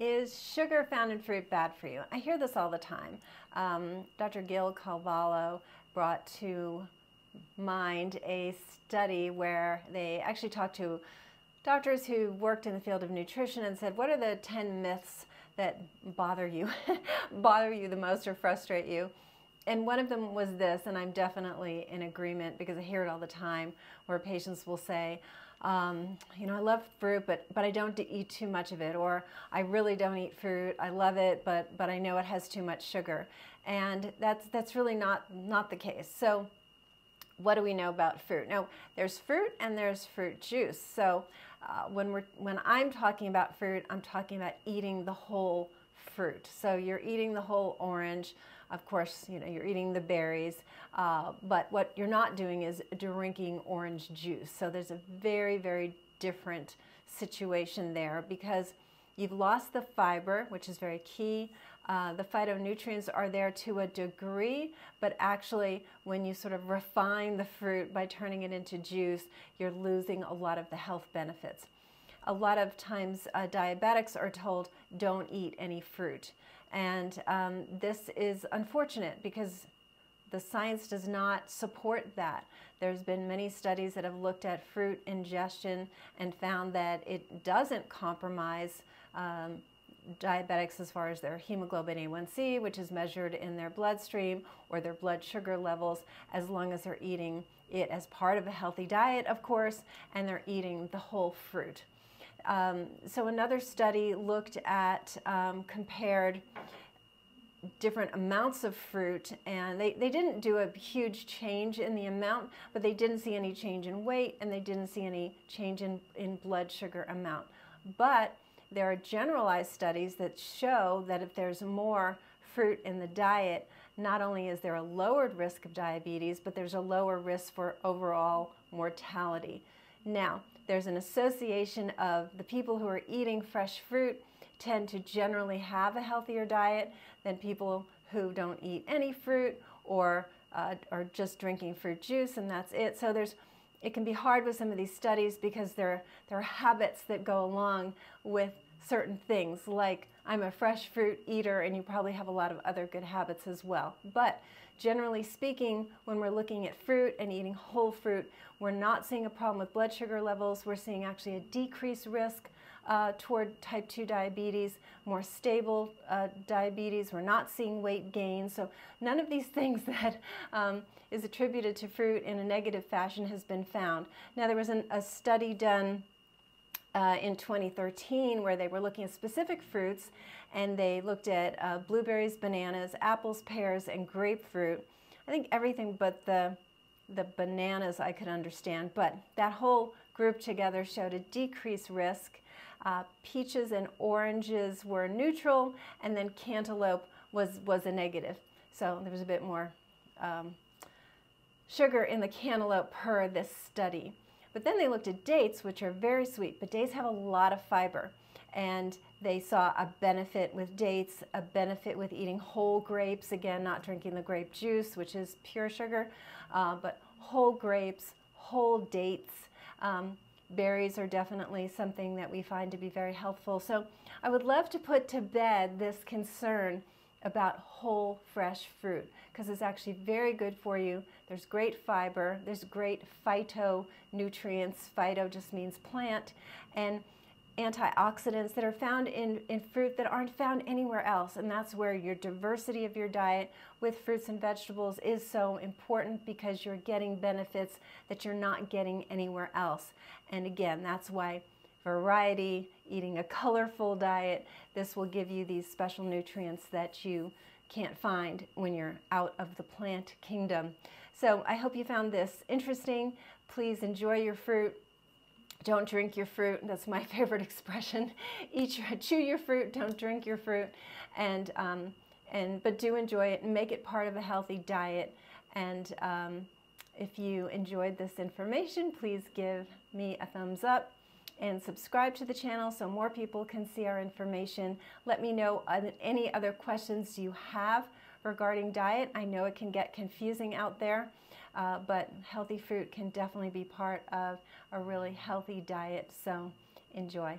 Is sugar found in fruit bad for you? I hear this all the time. Um, Dr. Gil Carvalho brought to mind a study where they actually talked to doctors who worked in the field of nutrition and said, what are the 10 myths that bother you, bother you the most or frustrate you? And one of them was this, and I'm definitely in agreement because I hear it all the time, where patients will say, um, you know, I love fruit, but but I don't eat too much of it, or I really don't eat fruit. I love it, but but I know it has too much sugar, and that's that's really not not the case. So what do we know about fruit? Now, there's fruit and there's fruit juice. So uh, when, we're, when I'm talking about fruit, I'm talking about eating the whole fruit. So you're eating the whole orange. Of course, you know, you're eating the berries, uh, but what you're not doing is drinking orange juice. So there's a very, very different situation there because you've lost the fiber, which is very key. Uh, the phytonutrients are there to a degree, but actually when you sort of refine the fruit by turning it into juice, you're losing a lot of the health benefits. A lot of times uh, diabetics are told don't eat any fruit. And um, this is unfortunate because the science does not support that. There's been many studies that have looked at fruit ingestion and found that it doesn't compromise um, diabetics as far as their hemoglobin A1C, which is measured in their bloodstream, or their blood sugar levels, as long as they're eating it as part of a healthy diet, of course, and they're eating the whole fruit. Um, so another study looked at, um, compared different amounts of fruit and they, they didn't do a huge change in the amount but they didn't see any change in weight and they didn't see any change in, in blood sugar amount but there are generalized studies that show that if there's more fruit in the diet, not only is there a lowered risk of diabetes, but there's a lower risk for overall mortality. Now, there's an association of the people who are eating fresh fruit tend to generally have a healthier diet than people who don't eat any fruit or uh, are just drinking fruit juice and that's it. So there's it can be hard with some of these studies because there, there are habits that go along with certain things like I'm a fresh fruit eater and you probably have a lot of other good habits as well. But generally speaking, when we're looking at fruit and eating whole fruit, we're not seeing a problem with blood sugar levels. We're seeing actually a decreased risk uh, toward type 2 diabetes, more stable uh, diabetes. We're not seeing weight gain. So none of these things that um, is attributed to fruit in a negative fashion has been found. Now there was an, a study done uh, in 2013 where they were looking at specific fruits and they looked at uh, blueberries, bananas, apples, pears, and grapefruit. I think everything but the, the bananas I could understand, but that whole group together showed a decreased risk. Uh, peaches and oranges were neutral, and then cantaloupe was, was a negative. So there was a bit more um, sugar in the cantaloupe per this study. But then they looked at dates, which are very sweet, but dates have a lot of fiber. And they saw a benefit with dates, a benefit with eating whole grapes, again, not drinking the grape juice, which is pure sugar, uh, but whole grapes, whole dates. Um, berries are definitely something that we find to be very helpful. So I would love to put to bed this concern about whole fresh fruit because it's actually very good for you. There's great fiber, there's great phytonutrients. Phyto just means plant, and antioxidants that are found in, in fruit that aren't found anywhere else. And that's where your diversity of your diet with fruits and vegetables is so important because you're getting benefits that you're not getting anywhere else. And again, that's why variety, eating a colorful diet, this will give you these special nutrients that you can't find when you're out of the plant kingdom. So I hope you found this interesting. Please enjoy your fruit. Don't drink your fruit. That's my favorite expression. Eat your, chew your fruit. Don't drink your fruit. And um, and but do enjoy it and make it part of a healthy diet. And um, if you enjoyed this information, please give me a thumbs up and subscribe to the channel so more people can see our information. Let me know any other questions you have regarding diet. I know it can get confusing out there, uh, but healthy fruit can definitely be part of a really healthy diet, so enjoy.